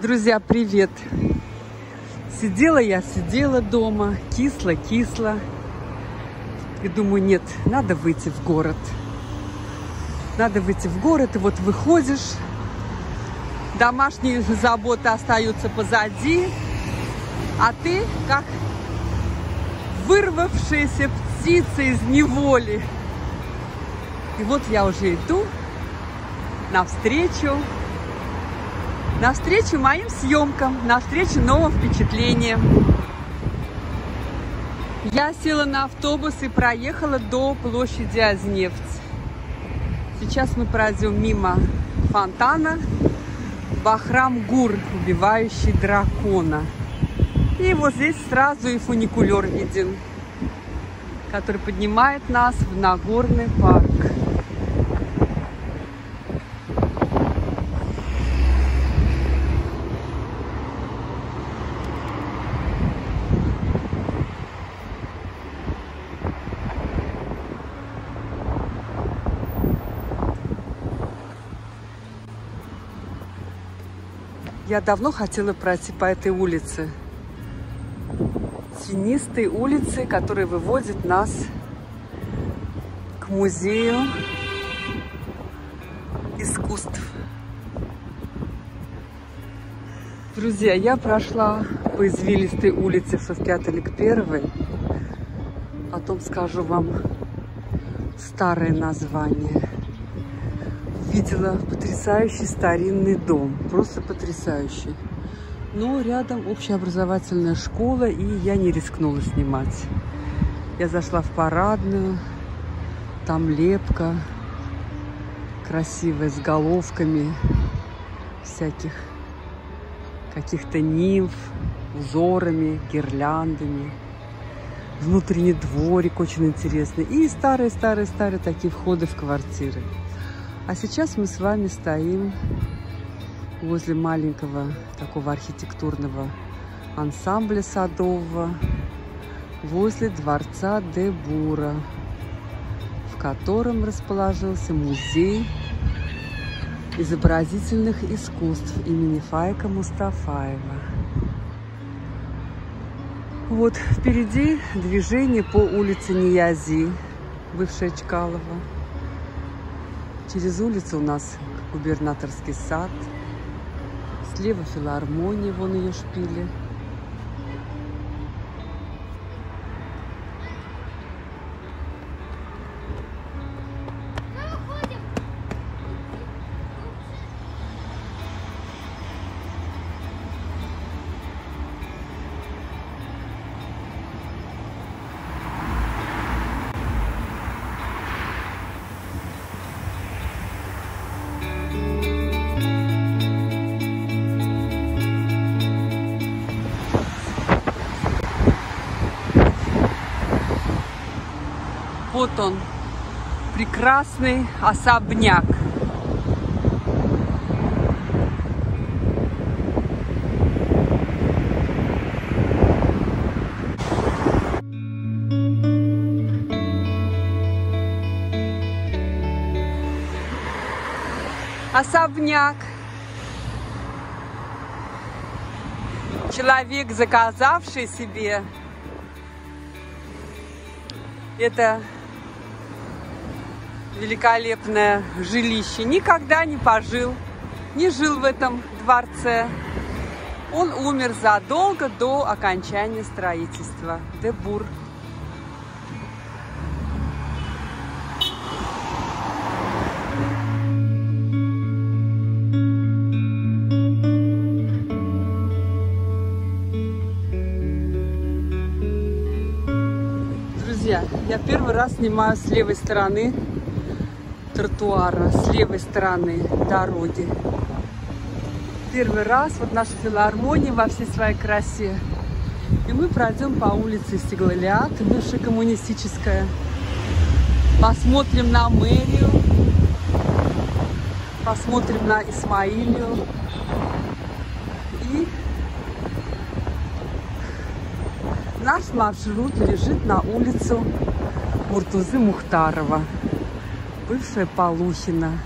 Друзья, привет! Сидела я, сидела дома, кисло-кисло. И думаю, нет, надо выйти в город. Надо выйти в город, и вот выходишь, домашние заботы остаются позади, а ты как вырвавшаяся птица из неволи. И вот я уже иду навстречу навстречу моим съемкам, навстречу новым впечатлениям. Я села на автобус и проехала до площади Азнефть. Сейчас мы пройдем мимо фонтана Бахрам Гур, убивающий дракона. И вот здесь сразу и фуникулер виден, который поднимает нас в Нагорный парк. Я давно хотела пройти по этой улице. Тенистой улице, которая выводит нас к музею искусств. Друзья, я прошла по извилистой улице Софьятелик первой. Потом скажу вам старое название увидела потрясающий старинный дом. Просто потрясающий. Но рядом общеобразовательная школа, и я не рискнула снимать. Я зашла в парадную, там лепка красивая, с головками всяких каких-то нимф, узорами, гирляндами. Внутренний дворик очень интересный. И старые-старые-старые такие входы в квартиры. А сейчас мы с вами стоим возле маленького такого архитектурного ансамбля садового, возле дворца де Бура, в котором расположился музей изобразительных искусств имени Файка Мустафаева. Вот впереди движение по улице Ниязи, бывшая Чкалова. Через улицу у нас губернаторский сад. Слева филармония, вон ее шпили. Он, прекрасный особняк. Особняк. Человек, заказавший себе это великолепное жилище, никогда не пожил, не жил в этом дворце. Он умер задолго до окончания строительства. Дебур. Друзья, я первый раз снимаю с левой стороны тротуара с левой стороны дороги. Первый раз вот наша филармония во всей своей красе. И мы пройдем по улице Стеглолиат, бывшая коммунистическая. Посмотрим на мэрию, посмотрим на Исмаилию. И наш маршрут лежит на улицу Муртузы Мухтарова бывшая Полухина.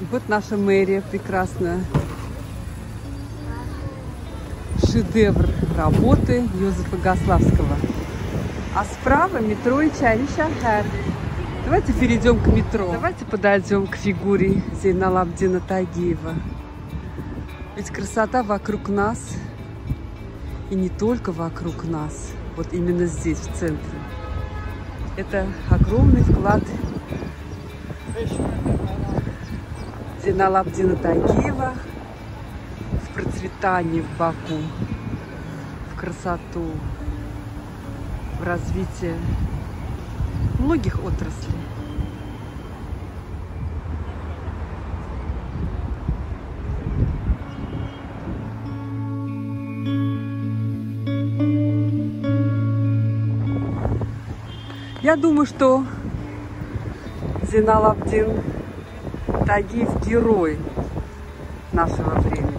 И вот наша мэрия прекрасная. Шедевр работы Йозефа Гаславского. А справа метро Ичари Шахар. Давайте перейдем к метро. Давайте подойдем к фигуре Зейналабдина Тагиева. Ведь красота вокруг нас, и не только вокруг нас, вот именно здесь, в центре. Это огромный вклад Зейналабдина Тагиева в процветание в Баку, в красоту, в развитие многих отраслей. Я думаю, что Зиналабдин Тагиев герой нашего времени.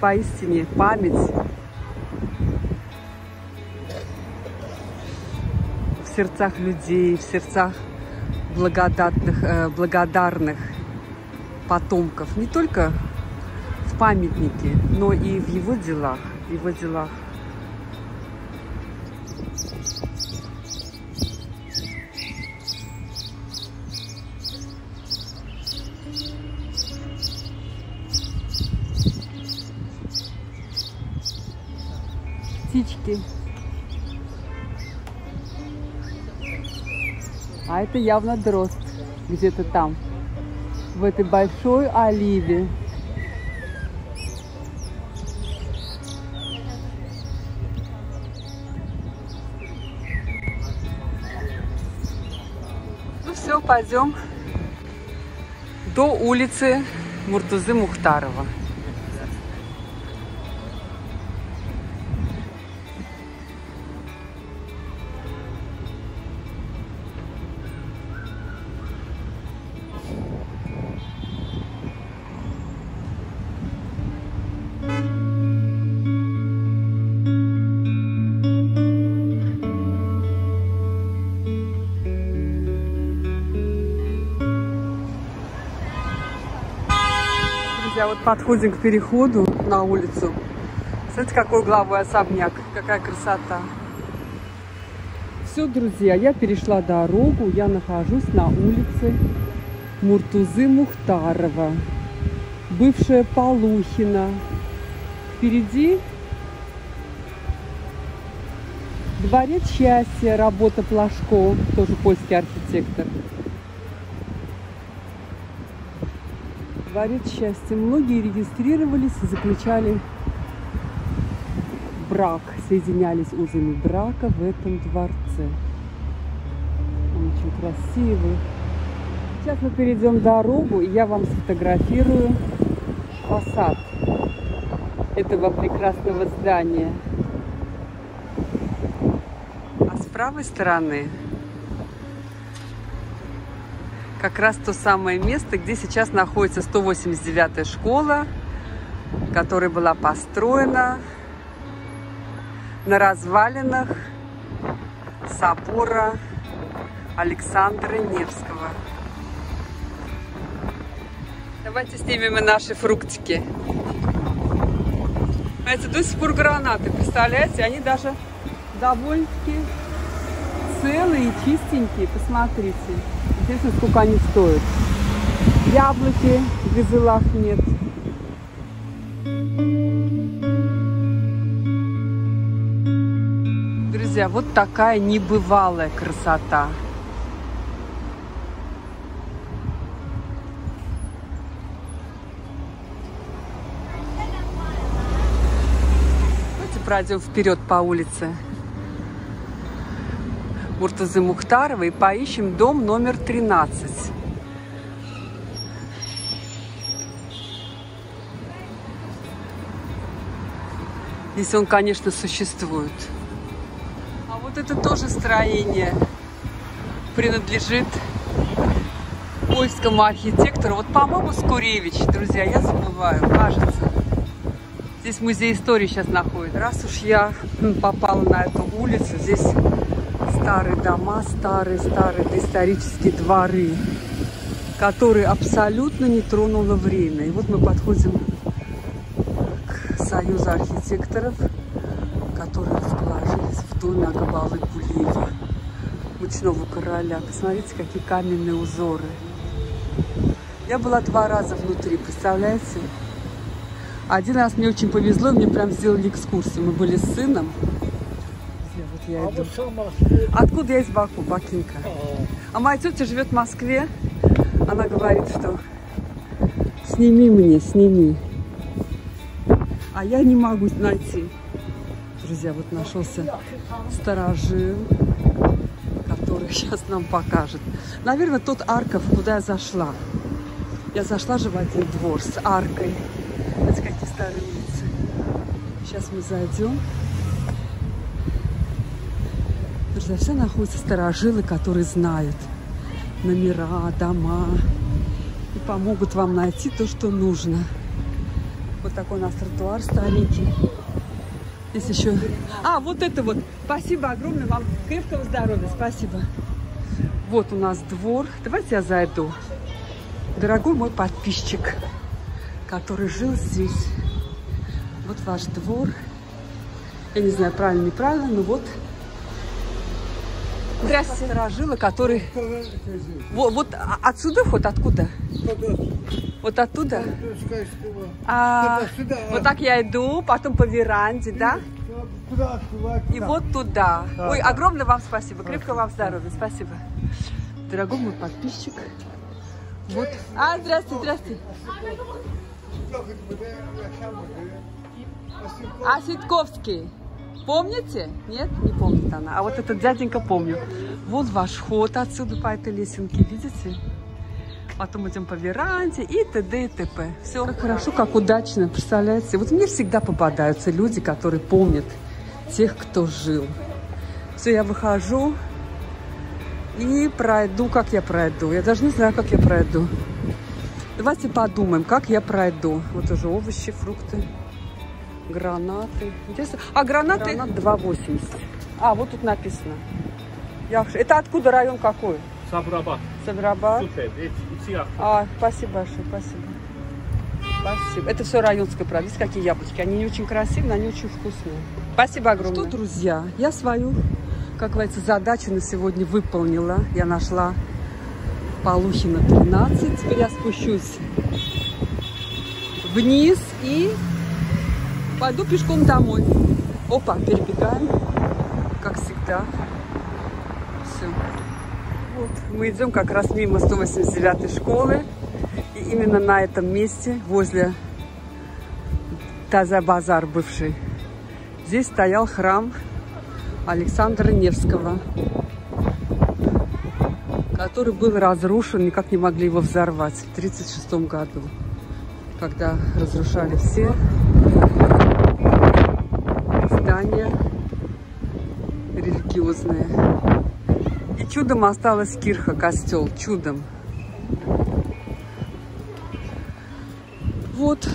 Поистине память в сердцах людей, в сердцах благодатных, э, благодарных потомков. Не только в памятнике, но и в его делах. Его делах. Птички. А это явно дрозд где-то там, в этой большой оливе. Ну все, пойдем до улицы Муртузы Мухтарова. Друзья, вот подходим к переходу на улицу. Смотрите, какой главный особняк, какая красота. Все, друзья, я перешла дорогу, я нахожусь на улице Муртузы Мухтарова, бывшая Полухина. Впереди Дворец счастья, работа Плашко, тоже польский архитектор. Дворец счастья. Многие регистрировались заключали брак, соединялись узами брака в этом дворце. Он очень красивый. Сейчас мы перейдем дорогу, и я вам сфотографирую фасад этого прекрасного здания. А с правой стороны как раз то самое место, где сейчас находится 189-я школа, которая была построена на развалинах собора Александра Невского. Давайте снимем и наши фруктики. Это до сих пор гранаты, представляете? Они даже довольно-таки целые чистенькие. Посмотрите. Интересно, сколько они стоят. Яблоки в газелах нет. Друзья, вот такая небывалая красота. Давайте пройдем вперед по улице. Муртазы Мухтарова и поищем дом номер 13. Если он, конечно, существует. А вот это тоже строение принадлежит польскому архитектору. Вот, по-моему, Скуревич, друзья, я забываю, кажется. Здесь музей истории сейчас находится. Раз уж я попала на эту улицу, здесь старые дома, старые-старые исторические дворы. который абсолютно не тронуло время. И вот мы подходим к Союзу архитекторов, которые расположились в доме Агабалы Гулиева, мучного короля. Посмотрите, какие каменные узоры. Я была два раза внутри, представляете? Один раз мне очень повезло, мне прям сделали экскурсию. Мы были с сыном. Я иду. Откуда я из Баку, Бакинка? А моя тетя живет в Москве. Она говорит, что сними мне, сними. А я не могу найти. Друзья, вот нашелся сторожил, который сейчас нам покажет. Наверное, тот арков, куда я зашла. Я зашла же в один двор с аркой. Смотрите, какие старые улицы. Сейчас мы зайдем. Друзья, все находятся сторожилы, которые знают номера, дома и помогут вам найти то, что нужно. Вот такой у нас тротуар старенький. Здесь еще... А, вот это вот. Спасибо огромное вам. Крепкого здоровья. Спасибо. Вот у нас двор. Давайте я зайду. Дорогой мой подписчик, который жил здесь. Вот ваш двор. Я не знаю, правильно, неправильно, но вот. Здравствуйте. Сторожила, который... Вот, вот отсюда вход, откуда? Вот оттуда? А, вот так я иду, потом по веранде, да? И вот туда. Ой, огромное вам спасибо. Крепкого вам здоровья. Спасибо. Дорогой мой подписчик. Вот. А, здравствуйте, здравствуйте. А Ситковский. Помните? Нет, не помнит она. А вот этот дяденька помню. Вот ваш ход отсюда по этой лесенке, видите? Потом идем по веранде и т.д. и т.п. Все как хорошо, как удачно, представляете? Вот мне всегда попадаются люди, которые помнят тех, кто жил. Все, я выхожу и пройду, как я пройду. Я даже не знаю, как я пройду. Давайте подумаем, как я пройду. Вот уже овощи, фрукты, гранаты. Интересно. А гранаты? Гранат 2,80. А, вот тут написано. Яхша. Это откуда район какой? Сабраба. Сабраба. Супер. А, спасибо большое, спасибо. Спасибо. Это все районское правда. Видите, какие яблочки. Они не очень красивые, но они очень вкусные. Спасибо огромное. Что, друзья, я свою, как говорится, задачу на сегодня выполнила. Я нашла Полухина 13. Теперь я спущусь вниз и пойду пешком домой. Опа, перебегаем, как всегда. Все. Вот, мы идем как раз мимо 189 школы. И именно на этом месте, возле Таза-базар бывший, здесь стоял храм Александра Невского который был разрушен, никак не могли его взорвать в 1936 году, когда разрушали все здания религиозные. И чудом осталась кирха, костел, чудом. Вот,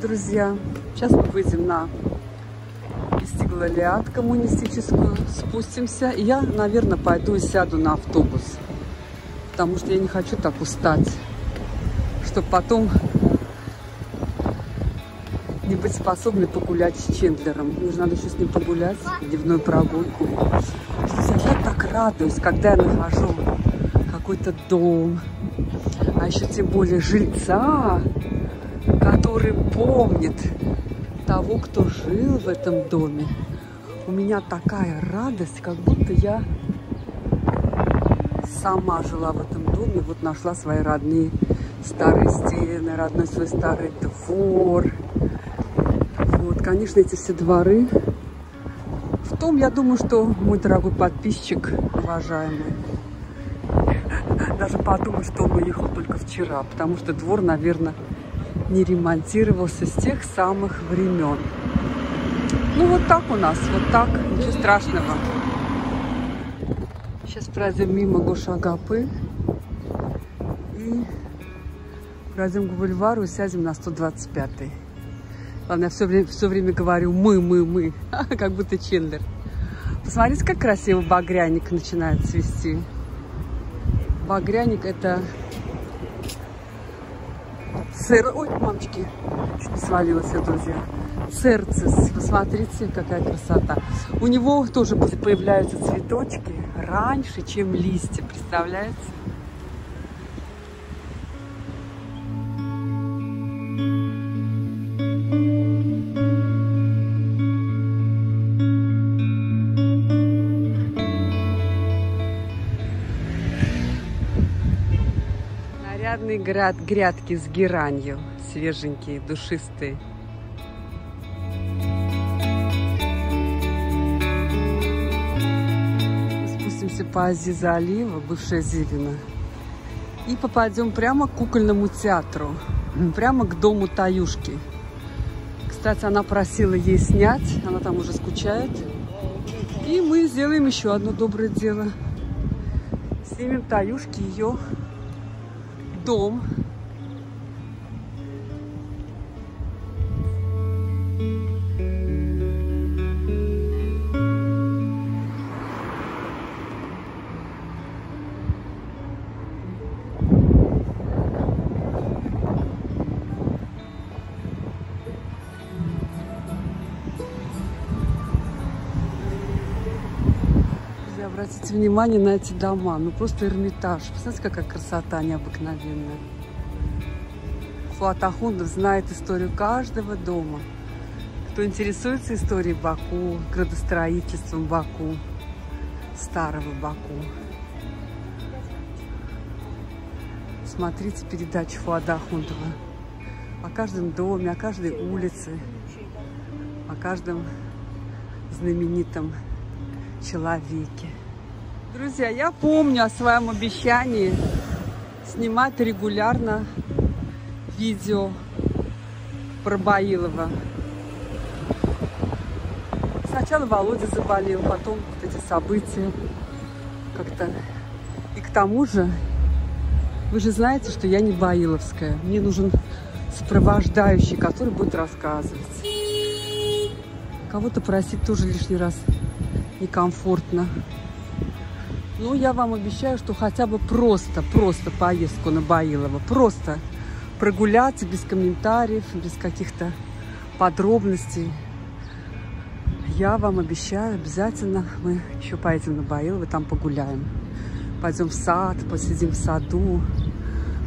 друзья, сейчас мы выйдем на Истиглалиат коммунистическую, спустимся, я, наверное, пойду и сяду на автобус потому что я не хочу так устать, чтобы потом не быть способной погулять с Чендлером. Же надо еще с ним погулять, дневную прогулку. Я так радуюсь, когда я нахожу какой-то дом, а еще тем более жильца, который помнит того, кто жил в этом доме. У меня такая радость, как будто я сама жила в этом доме, вот нашла свои родные старые стены, родной свой старый двор. Конечно, эти все дворы. В том, я думаю, что мой дорогой подписчик, уважаемый, даже подумал, что он уехал только вчера, потому что двор, наверное, не ремонтировался с тех самых времен. Ну, вот так у нас, вот так, ничего страшного. Сейчас пройдем мимо Гошагапы и пройдем к бульвару и сядем на 125-й. Ладно, я все время, все время говорю мы, мы, мы, как будто Чендлер. Посмотрите, как красиво багряник начинает цвести. Багряник это Сыр... Ой, мамочки, чуть не свалилась я, друзья. Церцис. Посмотрите, какая красота. У него тоже появляются цветочки раньше, чем листья. Представляете? Гряд, грядки с геранью. Свеженькие, душистые. спустимся по Ази залива, бывшая Зелена, и попадем прямо к кукольному театру, прямо к дому Таюшки. Кстати, она просила ей снять, она там уже скучает. И мы сделаем еще одно доброе дело. Снимем Таюшки ее дом. Обратите внимание на эти дома. Ну, просто Эрмитаж. Посмотрите, какая красота необыкновенная. Фуат Ахундов знает историю каждого дома. Кто интересуется историей Баку, градостроительством Баку, старого Баку. Смотрите передачу Фуада Ахундова о каждом доме, о каждой улице, о каждом знаменитом человеке. Друзья, я помню о своем обещании снимать регулярно видео про Баилова. Сначала Володя заболел, потом вот эти события как-то. И к тому же, вы же знаете, что я не Баиловская. Мне нужен сопровождающий, который будет рассказывать. Кого-то просить тоже лишний раз некомфортно. Ну, я вам обещаю, что хотя бы просто, просто поездку на Баилова, просто прогуляться без комментариев, без каких-то подробностей. Я вам обещаю, обязательно мы еще поедем на Баилова, там погуляем. Пойдем в сад, посидим в саду,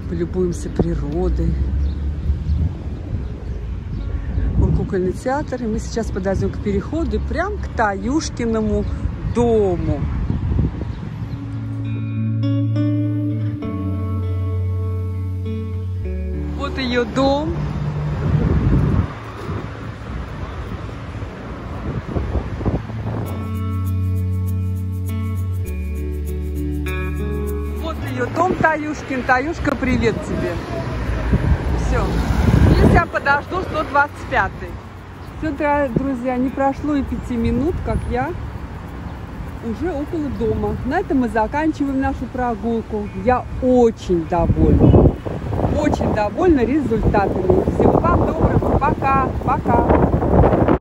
полюбуемся природой. Вон кукольный театр, и мы сейчас подойдем к переходу и прям к Таюшкиному дому. Ее дом. Вот ее дом Таюшкин. Таюшка, привет тебе. Все. Здесь я подожду 125 Все, друзья, не прошло и пяти минут, как я уже около дома. На этом мы заканчиваем нашу прогулку. Я очень довольна. Очень довольна результатами. Всего вам доброго. Пока. Пока.